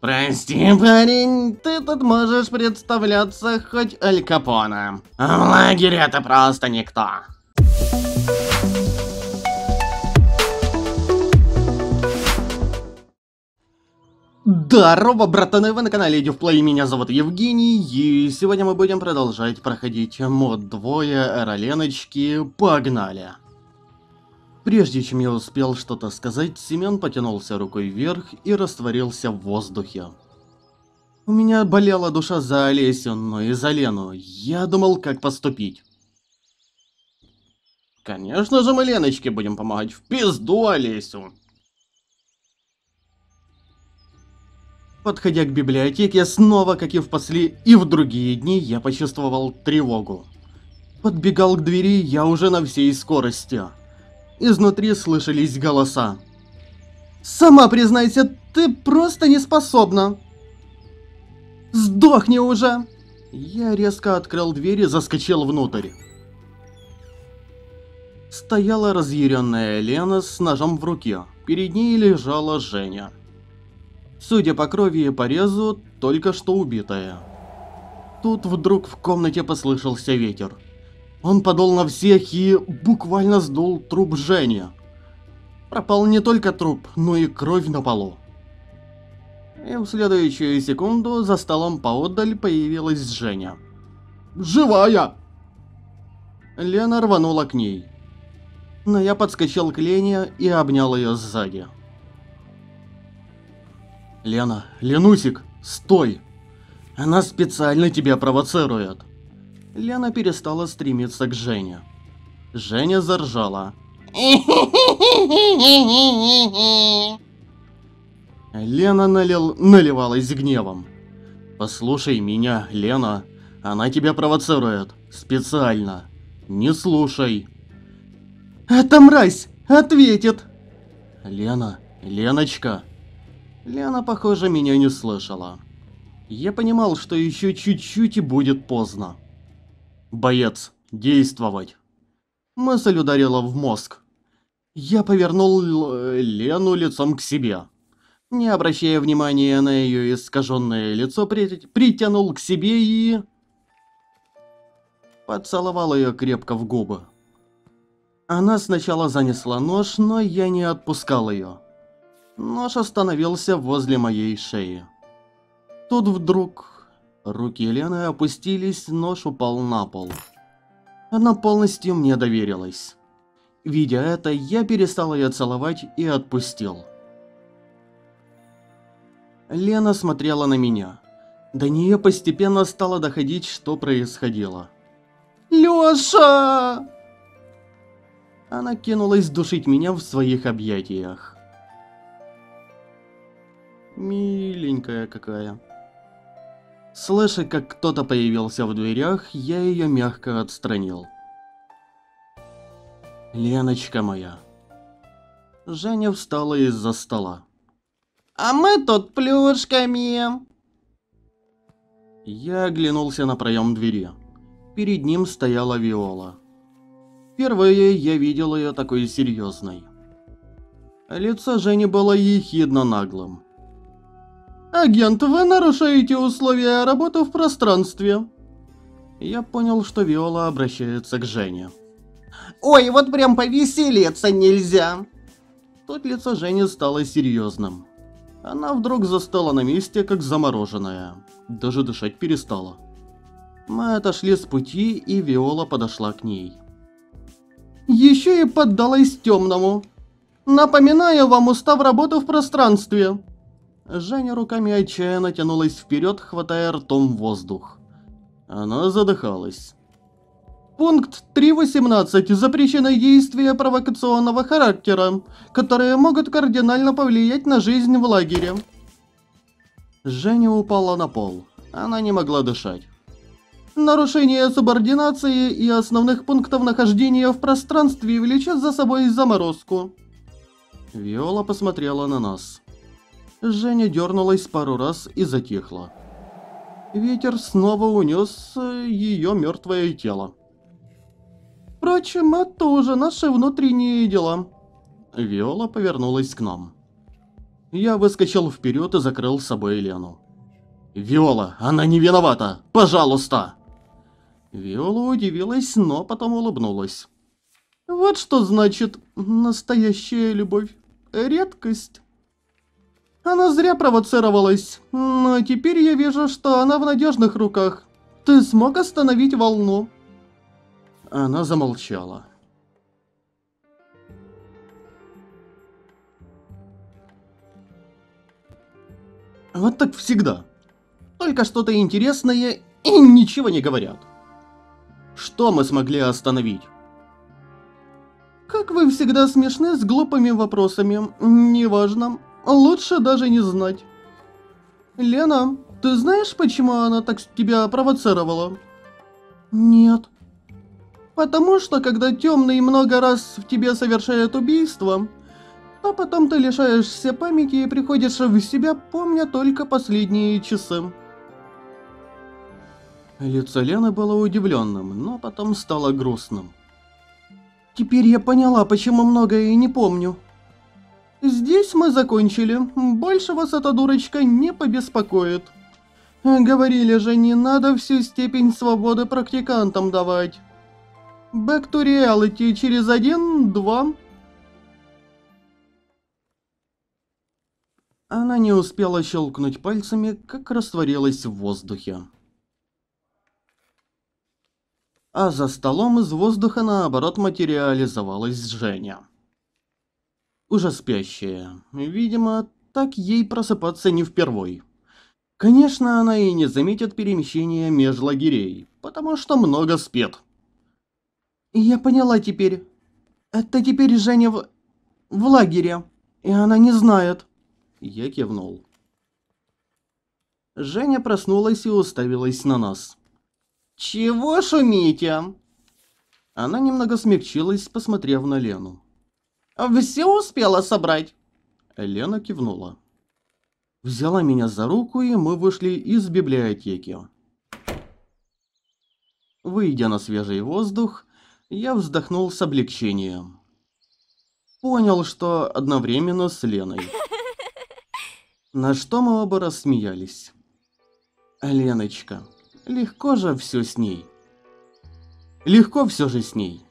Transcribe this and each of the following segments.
Прости, парень, ты тут можешь представляться хоть Аль Капона. А в лагере это просто никто. Здорово, братаны, вы на канале Дювплей, меня зовут Евгений, и сегодня мы будем продолжать проходить мод двое Эроленочки, погнали! Прежде чем я успел что-то сказать, Семен потянулся рукой вверх и растворился в воздухе. У меня болела душа за Олесю, но и за Лену. Я думал, как поступить. Конечно же мы Леночке будем помогать. В пизду Олесю. Подходя к библиотеке, снова, как и в после и в другие дни, я почувствовал тревогу. Подбегал к двери я уже на всей скорости. Изнутри слышались голоса. «Сама признайся, ты просто не способна!» «Сдохни уже!» Я резко открыл дверь и заскочил внутрь. Стояла разъяренная Лена с ножом в руке. Перед ней лежала Женя. Судя по крови и порезу, только что убитая. Тут вдруг в комнате послышался ветер. Он подол на всех и буквально сдул труп Жени. Пропал не только труп, но и кровь на полу. И в следующую секунду за столом поодаль появилась Женя. «Живая!» Лена рванула к ней. Но я подскочил к Лене и обнял ее сзади. «Лена, Ленусик, стой! Она специально тебя провоцирует!» Лена перестала стремиться к Жене. Женя заржала. Лена налил... наливалась гневом. «Послушай меня, Лена. Она тебя провоцирует. Специально. Не слушай». «Эта мразь ответит!» «Лена, Леночка...» Лена, похоже, меня не слышала. Я понимал, что еще чуть-чуть и будет поздно. Боец, действовать. Мысль ударила в мозг. Я повернул Лену лицом к себе. Не обращая внимания на ее искаженное лицо, при... притянул к себе и... Поцеловал ее крепко в губы. Она сначала занесла нож, но я не отпускал ее. Нож остановился возле моей шеи. Тут вдруг Руки Елены опустились, нож упал на пол. Она полностью мне доверилась. Видя это, я перестал ее целовать и отпустил. Лена смотрела на меня. До нее постепенно стало доходить, что происходило. «Лёша!» Она кинулась душить меня в своих объятиях. Миленькая какая. Слыша, как кто-то появился в дверях, я ее мягко отстранил. Леночка моя. Женя встала из-за стола. А мы тут плюшками. Я оглянулся на проем двери. Перед ним стояла Виола. Впервые я видел ее такой серьезной. Лицо Жени было ехидно наглым. «Агент, вы нарушаете условия работы в пространстве». Я понял, что Виола обращается к Жене. «Ой, вот прям повеселиться нельзя!» Тут лицо Жени стало серьезным. Она вдруг застала на месте, как замороженная. Даже дышать перестала. Мы отошли с пути, и Виола подошла к ней. «Еще и поддалась темному. Напоминаю вам устав работы в пространстве. Женя руками отчаянно тянулась вперед, хватая ртом воздух. Она задыхалась. Пункт 3.18. Запрещено действия провокационного характера, которые могут кардинально повлиять на жизнь в лагере. Женя упала на пол. Она не могла дышать. Нарушение субординации и основных пунктов нахождения в пространстве влечет за собой заморозку. Виола посмотрела на нас. Женя дернулась пару раз и затихла. Ветер снова унес э, ее мертвое тело. Впрочем, это уже наши внутренние дела. Виола повернулась к нам. Я выскочил вперед и закрыл с собой Лену. «Виола, она не виновата! Пожалуйста!» Виола удивилась, но потом улыбнулась. «Вот что значит настоящая любовь. Редкость». Она зря провоцировалась, но теперь я вижу, что она в надежных руках. Ты смог остановить волну?» Она замолчала. Вот так всегда. Только что-то интересное и ничего не говорят. Что мы смогли остановить? Как вы всегда смешны с глупыми вопросами. Неважно. Лучше даже не знать. Лена, ты знаешь, почему она так тебя провоцировала? Нет. Потому что, когда темный много раз в тебе совершает убийство, а потом ты лишаешься памяти и приходишь в себя, помня только последние часы. Лицо Лены было удивленным, но потом стало грустным. Теперь я поняла, почему многое не помню. Здесь мы закончили. Больше вас эта дурочка не побеспокоит. Говорили же, не надо всю степень свободы практикантам давать. Back to reality через один, два. Она не успела щелкнуть пальцами, как растворилась в воздухе. А за столом из воздуха наоборот материализовалась Женя уже спящая. Видимо, так ей просыпаться не впервой. Конечно, она и не заметит перемещения меж лагерей, потому что много спит. Я поняла теперь. Это теперь Женя в... в лагере, и она не знает. Я кивнул. Женя проснулась и уставилась на нас. «Чего шумите?» Она немного смягчилась, посмотрев на Лену. Все успела собрать?» Лена кивнула. Взяла меня за руку, и мы вышли из библиотеки. Выйдя на свежий воздух, я вздохнул с облегчением. Понял, что одновременно с Леной. На что мы оба рассмеялись. Леночка, легко же все с ней. Легко все же с ней.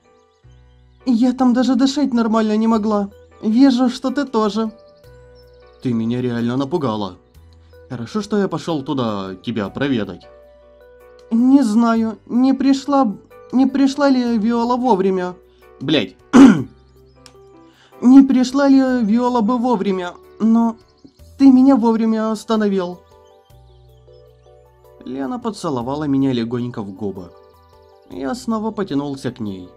Я там даже дышать нормально не могла. Вижу, что ты тоже. Ты меня реально напугала. Хорошо, что я пошел туда тебя проведать. Не знаю, не пришла... Не пришла ли Виола вовремя? Блять. не пришла ли Виола бы вовремя, но... Ты меня вовремя остановил. Лена поцеловала меня легонько в губы. Я снова потянулся к ней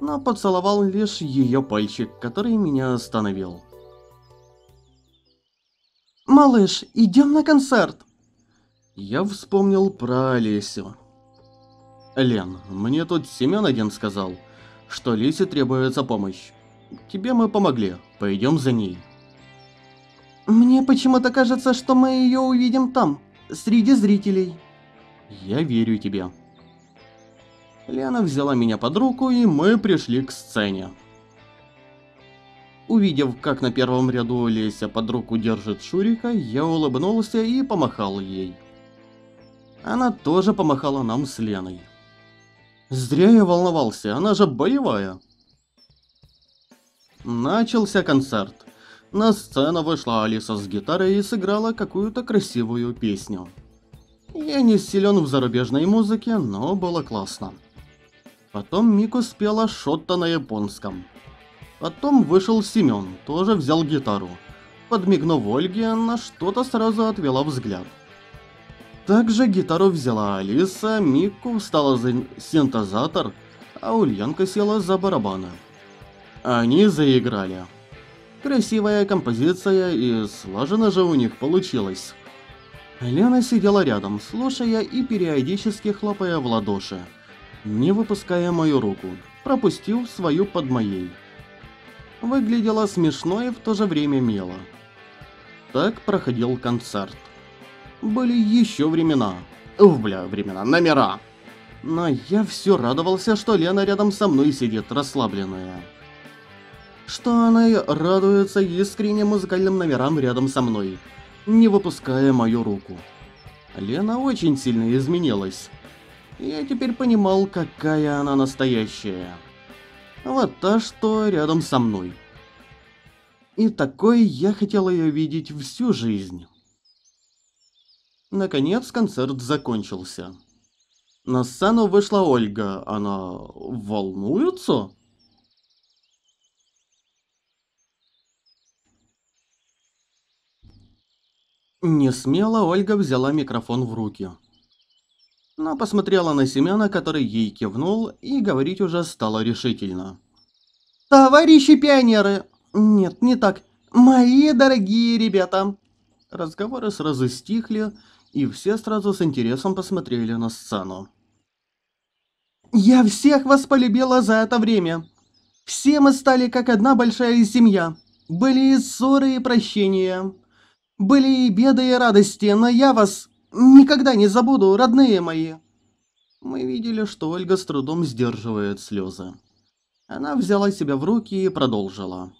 но поцеловал лишь ее пальчик, который меня остановил. «Малыш, идем на концерт!» Я вспомнил про Олесю. «Лен, мне тут Семен один сказал, что Лисе требуется помощь. Тебе мы помогли, пойдем за ней». «Мне почему-то кажется, что мы ее увидим там, среди зрителей». «Я верю тебе». Лена взяла меня под руку, и мы пришли к сцене. Увидев, как на первом ряду Леся под руку держит Шурика, я улыбнулся и помахал ей. Она тоже помахала нам с Леной. Зря я волновался, она же боевая. Начался концерт. На сцену вышла Алиса с гитарой и сыграла какую-то красивую песню. Я не силен в зарубежной музыке, но было классно. Потом Мику спела что-то на японском. Потом вышел Семен, тоже взял гитару. Подмигнув Ольге, на что-то сразу отвела взгляд. Также гитару взяла Алиса, Мику встала за синтезатор, а Ульянка села за барабаны. Они заиграли. Красивая композиция и слаженно же у них получилось. Лена сидела рядом, слушая и периодически хлопая в ладоши не выпуская мою руку, пропустив свою под моей. Выглядело смешно и в то же время мило. Так проходил концерт. Были еще времена. Ух, бля, времена, номера. Но я все радовался, что Лена рядом со мной сидит, расслабленная. что она радуется искренним музыкальным номерам рядом со мной, не выпуская мою руку. Лена очень сильно изменилась. Я теперь понимал, какая она настоящая. Вот та, что рядом со мной. И такой я хотел ее видеть всю жизнь. Наконец концерт закончился. На сцену вышла Ольга. Она волнуется? Не смело Ольга взяла микрофон в руки. Но посмотрела на Семена, который ей кивнул, и говорить уже стало решительно. «Товарищи пионеры! Нет, не так. Мои дорогие ребята!» Разговоры сразу стихли, и все сразу с интересом посмотрели на сцену. «Я всех вас полюбила за это время. Все мы стали как одна большая семья. Были и ссоры, и прощения. Были и беды, и радости, но я вас никогда не забуду, родные мои». Мы видели, что Ольга с трудом сдерживает слезы. Она взяла себя в руки и продолжила.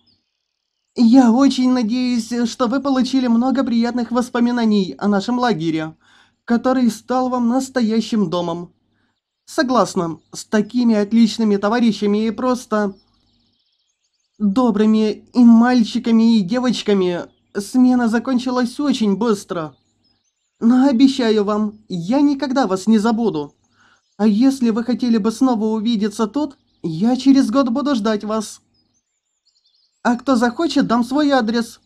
«Я очень надеюсь, что вы получили много приятных воспоминаний о нашем лагере, который стал вам настоящим домом. Согласна, с такими отличными товарищами и просто... добрыми и мальчиками, и девочками смена закончилась очень быстро. Но обещаю вам, я никогда вас не забуду. А если вы хотели бы снова увидеться тут, я через год буду ждать вас». А кто захочет, дам свой адрес.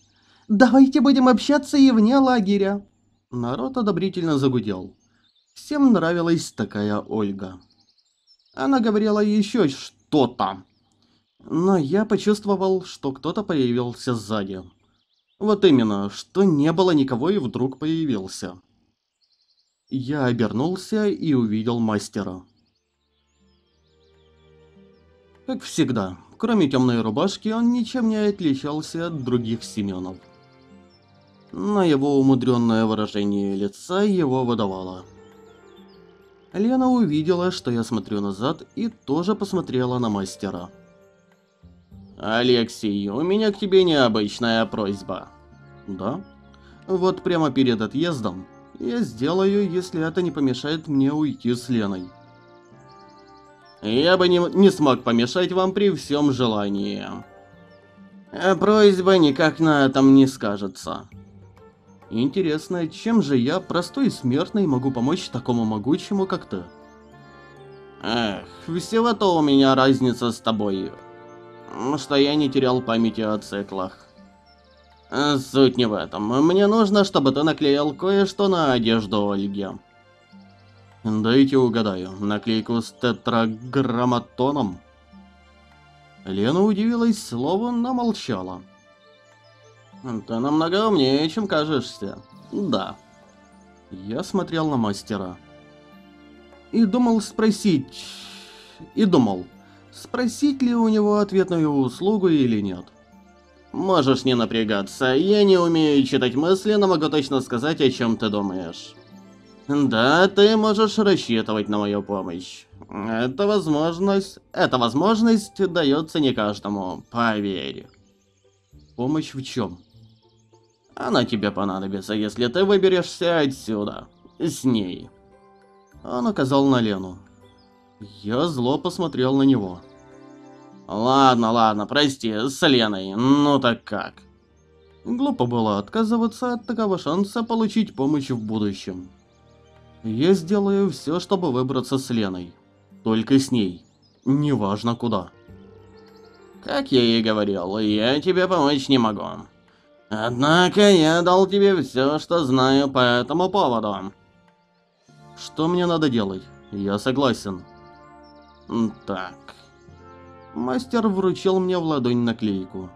Давайте будем общаться и вне лагеря. Народ одобрительно загудел. Всем нравилась такая Ольга. Она говорила еще что-то. Но я почувствовал, что кто-то появился сзади. Вот именно, что не было никого и вдруг появился. Я обернулся и увидел мастера. Как всегда, Кроме темной рубашки, он ничем не отличался от других Семенов. Но его умудренное выражение лица его выдавало. Лена увидела, что я смотрю назад, и тоже посмотрела на мастера. «Алексей, у меня к тебе необычная просьба». «Да?» «Вот прямо перед отъездом я сделаю, если это не помешает мне уйти с Леной». Я бы не, не смог помешать вам при всем желании. А просьба никак на этом не скажется. Интересно, чем же я, простой смертный, могу помочь такому могучему, как ты? Эх, всего-то у меня разница с тобой, не терял памяти о циклах. Суть не в этом. Мне нужно, чтобы ты наклеил кое-что на одежду Ольги. Дайте угадаю, наклейку с тетраграмматоном? Лена удивилась слову, но молчала. Ты намного умнее, чем кажешься. Да. Я смотрел на мастера. И думал спросить... И думал, спросить ли у него ответную услугу или нет. Можешь не напрягаться, я не умею читать мысли, но могу точно сказать, о чем ты думаешь. Да, ты можешь рассчитывать на мою помощь. Эта возможность... Эта возможность дается не каждому, поверь. Помощь в чем? Она тебе понадобится, если ты выберешься отсюда. С ней. Он указал на Лену. Я зло посмотрел на него. Ладно, ладно, прости, с Леной. Ну так как? Глупо было отказываться от такого шанса получить помощь в будущем. Я сделаю все, чтобы выбраться с Леной. Только с ней. Неважно куда. Как я и говорил, я тебе помочь не могу. Однако я дал тебе все, что знаю по этому поводу. Что мне надо делать? Я согласен. Так. Мастер вручил мне в ладонь наклейку.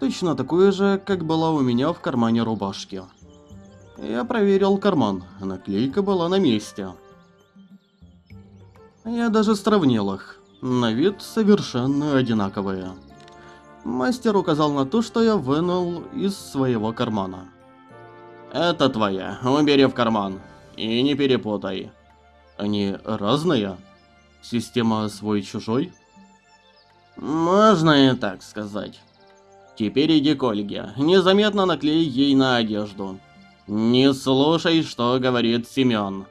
Точно такую же, как была у меня в кармане рубашки. Я проверил карман, наклейка была на месте. Я даже сравнил их. На вид совершенно одинаковые. Мастер указал на то, что я вынул из своего кармана. Это твоя, убери в карман. И не перепутай. Они разные? Система свой-чужой? Можно и так сказать. Теперь иди к Ольге, незаметно наклей ей на одежду. Не слушай, что говорит Семен.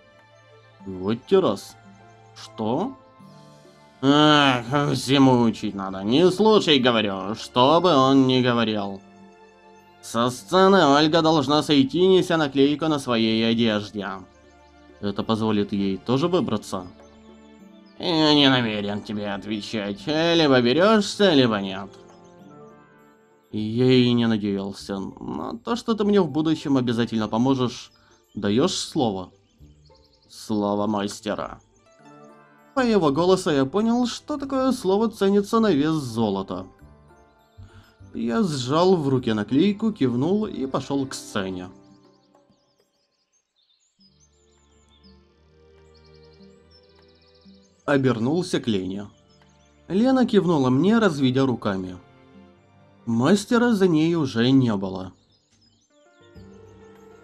Вот те раз. Что? Ах, всему учить надо. Не слушай, говорю, что бы он ни говорил. Со сцены Ольга должна сойти, неся наклейку на своей одежде. Это позволит ей тоже выбраться? Я не намерен тебе отвечать. Либо берешься, либо нет. Я и не надеялся. Но то, что ты мне в будущем обязательно поможешь, даешь слово? Слово мастера. По его голосу я понял, что такое слово ценится на вес золота. Я сжал в руке наклейку, кивнул и пошел к сцене. Обернулся к Лене. Лена кивнула мне, разведя руками. Мастера за ней уже не было.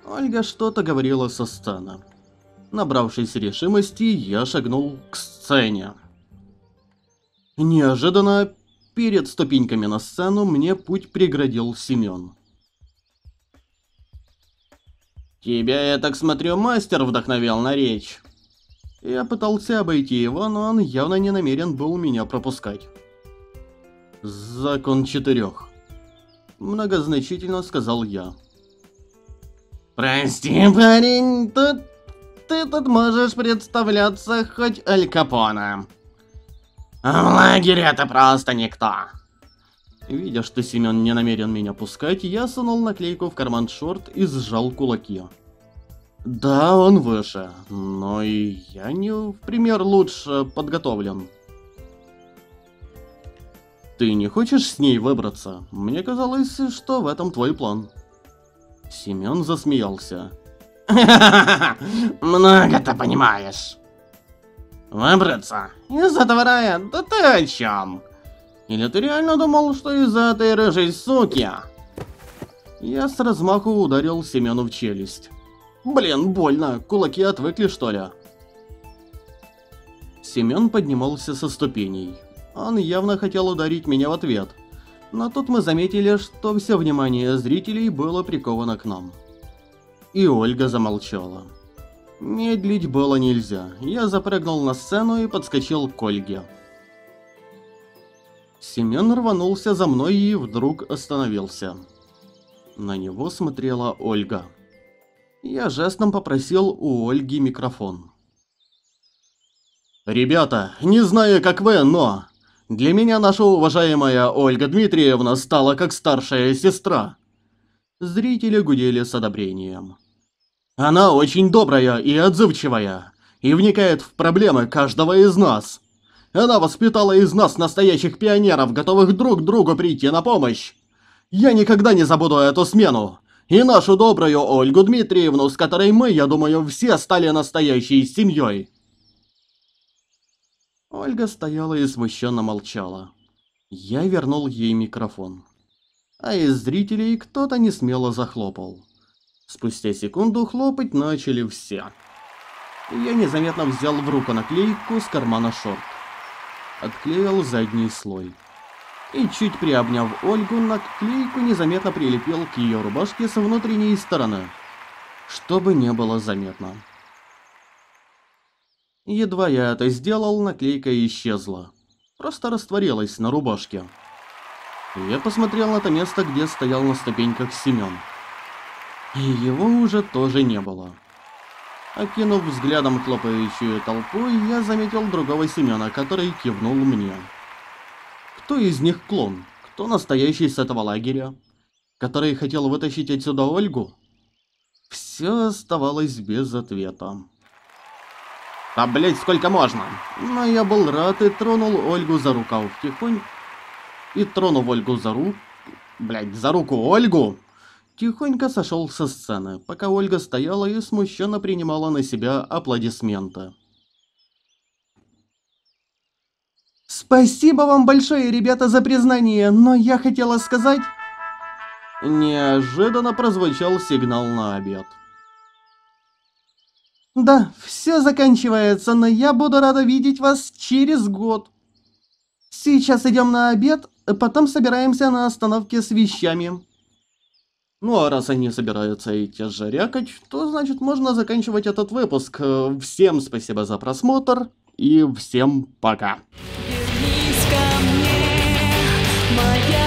Ольга что-то говорила со сцены. Набравшись решимости, я шагнул к сцене. Неожиданно, перед ступеньками на сцену, мне путь преградил Семен. «Тебя, я так смотрю, мастер вдохновил на речь». Я пытался обойти его, но он явно не намерен был меня пропускать. «Закон четырех», — многозначительно сказал я. «Прости, парень, тут ты тут можешь представляться хоть Аль Капона. в лагере это просто никто. Видя, что Семен не намерен меня пускать, я сунул наклейку в карман шорт и сжал кулаки. Да, он выше, но и я не в пример лучше подготовлен. Ты не хочешь с ней выбраться? Мне казалось, что в этом твой план. Семен засмеялся. Много ты понимаешь. Выбраться? Из этого рая? Да ты о чем? Или ты реально думал, что из-за этой рыжей суки? Я с размаху ударил Семену в челюсть. Блин, больно, кулаки отвыкли что ли? Семен поднимался со ступеней. Он явно хотел ударить меня в ответ. Но тут мы заметили, что все внимание зрителей было приковано к нам и Ольга замолчала. Медлить было нельзя. Я запрыгнул на сцену и подскочил к Ольге. Семен рванулся за мной и вдруг остановился. На него смотрела Ольга. Я жестом попросил у Ольги микрофон. «Ребята, не знаю, как вы, но... Для меня наша уважаемая Ольга Дмитриевна стала как старшая сестра». Зрители гудели с одобрением. Она очень добрая и отзывчивая, и вникает в проблемы каждого из нас. Она воспитала из нас настоящих пионеров, готовых друг другу прийти на помощь. Я никогда не забуду эту смену. И нашу добрую Ольгу Дмитриевну, с которой мы, я думаю, все стали настоящей семьей. Ольга стояла и смущенно молчала. Я вернул ей микрофон. А из зрителей кто-то несмело захлопал. Спустя секунду хлопать начали все. Я незаметно взял в руку наклейку с кармана шорт. Отклеил задний слой. И чуть приобняв Ольгу, наклейку незаметно прилепил к ее рубашке с внутренней стороны, чтобы не было заметно. Едва я это сделал, наклейка исчезла. Просто растворилась на рубашке. Я посмотрел на то место, где стоял на ступеньках Семен. И его уже тоже не было. Окинув взглядом хлопающую толпу, я заметил другого Семена, который кивнул мне. Кто из них клон? Кто настоящий с этого лагеря? Который хотел вытащить отсюда Ольгу? Все оставалось без ответа. А блять, сколько можно? Но я был рад и тронул Ольгу за рукав тихонь... И тронув Ольгу за руку... Блять, за руку Ольгу, тихонько сошел со сцены, пока Ольга стояла и смущенно принимала на себя аплодисменты. «Спасибо вам большое, ребята, за признание, но я хотела сказать...» Неожиданно прозвучал сигнал на обед. «Да, все заканчивается, но я буду рада видеть вас через год. Сейчас идем на обед, Потом собираемся на остановке с вещами. Ну а раз они собираются идти жарякать, то значит можно заканчивать этот выпуск. Всем спасибо за просмотр и всем пока. my